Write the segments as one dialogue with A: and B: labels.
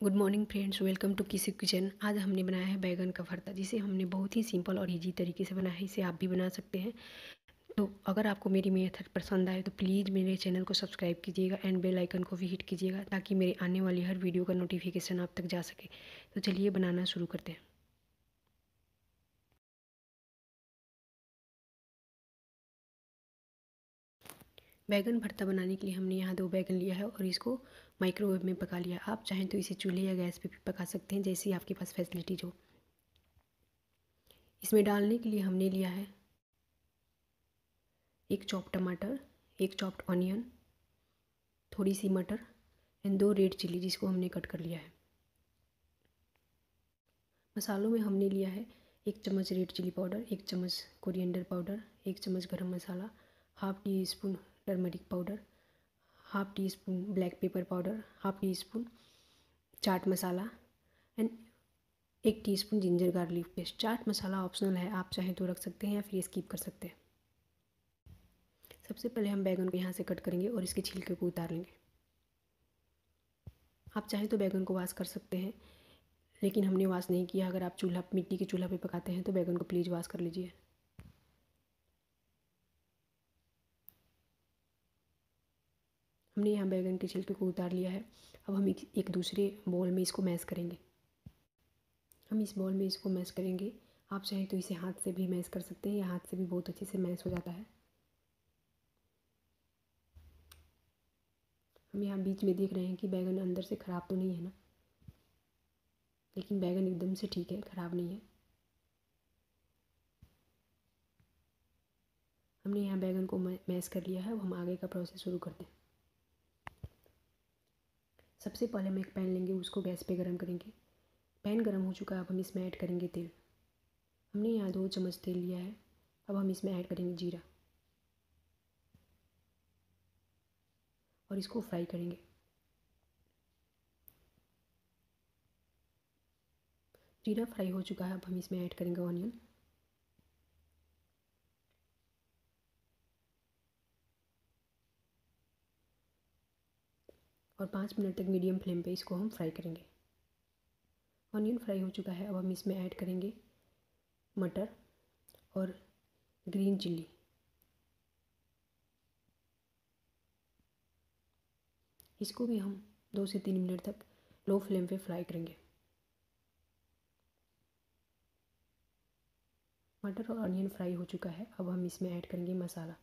A: Good morning friends welcome to किसी kitchen आज हमने बनाया है बैगन का भरता, जिसे हमने बहुत ही सिंपल और इजी तरीके से बनाया है। इसे आप भी बना सकते हैं। तो अगर आपको मेरी मेथड पसंद आए तो प्लीज़ मेरे चैनल को सब्सक्राइब कीजिएगा एंड बेल आइकन को भी हिट कीजिएगा, ताकि मेरे आने वाली हर वीडियो का नोटिफिकेशन आप तक जा सके। तो चलिए बनाना शुरू करते हैं। बैगन भरता बनाने के लिए हमने यहाँ दो बैगन लिया है और इसको माइक्रोवेव में पका लिया। आप चाहें तो इसे चूल्हे या गैस पे भी पका सकते हैं, जैसी आपके पास फैसिलिटीज़ हो इसमें डालने के लिए हमने लिया है एक चॉप टमाटर, एक चॉप्ड ऑनियन थोड़ी सी मटर एंड दो रेड चिली जिसको हमने कट कर लिया है। मसालों में हमने लिया है एक चम्मच रेड चिली पाउडर एक चम्मच कोरिएंडर पाउडर एक चम्मच garam masala half teaspoon turmeric powder half teaspoon black pepper powder, half teaspoon chaat masala and एक teaspoon ginger garlic paste. Chaat masala optional है, आप चाहें तो रख सकते हैं या फिर स्किप कर सकते हैं। सबसे पहले हम बैगन को यहाँ से कट करेंगे और इसके छिलके को उतार लेंगे। आप चाहें तो बैगन को वाश कर सकते हैं, लेकिन हमने वाश नहीं किया। अगर आप चूल्हा, मिट्टी के चूल्हा पे पकाते हैं तो बैगन को प्लीज़ वाश कर लीजिए। हमने यहाँ बैगन के छिलके को उतार लिया है। अब हम एक दूसरे बॉल में इसको मैश करेंगे। हम इस बॉल में इसको मैश करेंगे। आप चाहें तो इसे हाथ से भी मैश कर सकते हैं या हाथ से भी बहुत अच्छे से मैश हो जाता है। हम यहाँ बीच में देख रहे हैं कि बैगन अंदर से ख़राब तो नहीं है ना? लेकिन बैगन एकदम से ठीक है, ख़राब नहीं है। हमने यहाँ बैगन को मैश कर लिया है। अब हम आगे का प्रोसेस शुरू करते हैं। सबसे पहले हम एक पैन लेंगे, उसको गैस पे गरम करेंगे। पैन गरम हो चुका है, अब हम इसमें ऐड करेंगे तेल। हमने यहाँ दो चम्मच तेल लिया है, अब हम इसमें ऐड करेंगे जीरा। और इसको फ्राई करेंगे। जीरा फ्राई हो चुका है, अब हम इसमें ऐड करेंगे ऑनियन। और पाँच मिनट तक मीडियम फ्लेम पे इसको हम फ्राई करेंगे। ऑनियन फ्राई हो चुका है, अब हम इसमें ऐड करेंगे मटर और ग्रीन चिल्ली। इसको भी हम दो से तीन मिनट तक लो फ्लेम पे फ्राई करेंगे। मटर और अनियन फ्राई हो चुका है, अब हम इसमें ऐड करेंगे मसाला।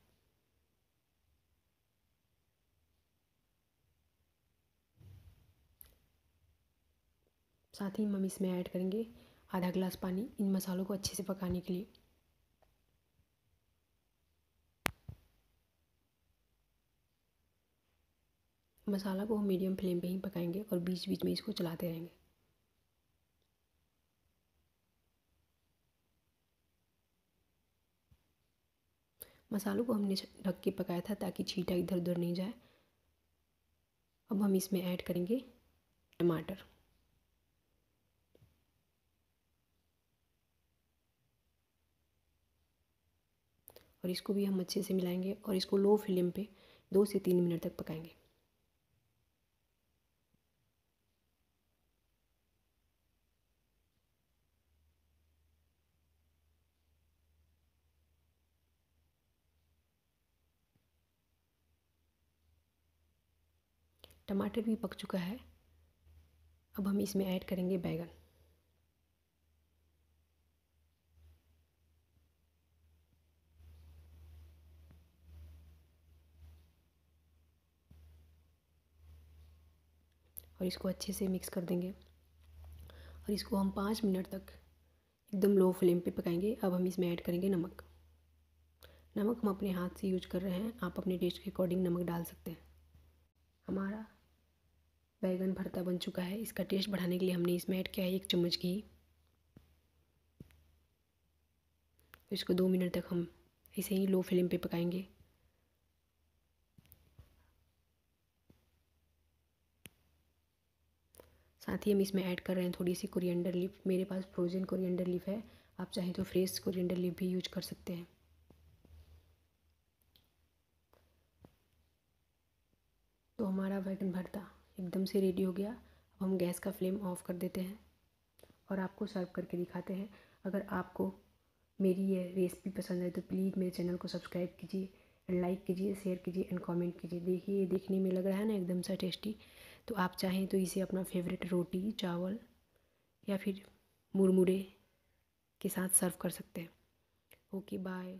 A: साथ ही हम इसमें ऐड करेंगे आधा गिलास पानी इन मसालों को अच्छे से पकाने के लिए। मसाला को हम मीडियम फ्लेम पे ही पकाएँगे और बीच बीच में इसको चलाते रहेंगे। मसालों को हमने ढक के पकाया था ताकि छीटा इधर उधर नहीं जाए। अब हम इसमें ऐड करेंगे टमाटर। और इसको भी हम अच्छे से मिलाएँगे और इसको लो फ्लेम पे दो से तीन मिनट तक पकाएँगे। टमाटर भी पक चुका है। अब हम इसमें ऐड करेंगे बैगन। और इसको अच्छे से मिक्स कर देंगे। और इसको हम पाँच मिनट तक एकदम लो फ्लेम पे पकाएँगे। अब हम इसमें ऐड करेंगे नमक। नमक हम अपने हाथ से यूज़ कर रहे हैं। आप अपने टेस्ट के अकॉर्डिंग नमक डाल सकते हैं। हमारा बैगन भरता बन चुका है। इसका टेस्ट बढ़ाने के लिए हमने इसमें ऐड किया है एक चम्मच घी। इसको दो मिनट तक हम ऐसे ही लो फ्लेम पे पकाएँगे। साथ ही हम इसमें ऐड कर रहे हैं थोड़ी सी कुरियंडर लीफ। मेरे पास फ्रोज़न कुरियंडर लीफ है। आप चाहें तो फ्रेश कुरियंडर लीफ भी यूज़ कर सकते हैं। तो हमारा वैगन भरता एकदम से रेडी हो गया। अब हम गैस का फ्लेम ऑफ़ कर देते हैं और आपको सर्व करके दिखाते हैं। अगर आपको मेरी ये रेसिपी पसंद है तो प्लीज़ मेरे चैनल को सब्सक्राइब कीजिए एंड लाइक कीजिए, शेयर कीजिए एंड कमेंट कीजिए। देखिए, ये देखने में लग रहा है ना एकदम सा टेस्टी। तो आप चाहें तो इसे अपना फेवरेट रोटी, चावल या फिर मुरमुरे के साथ सर्व कर सकते हैं। Okay bye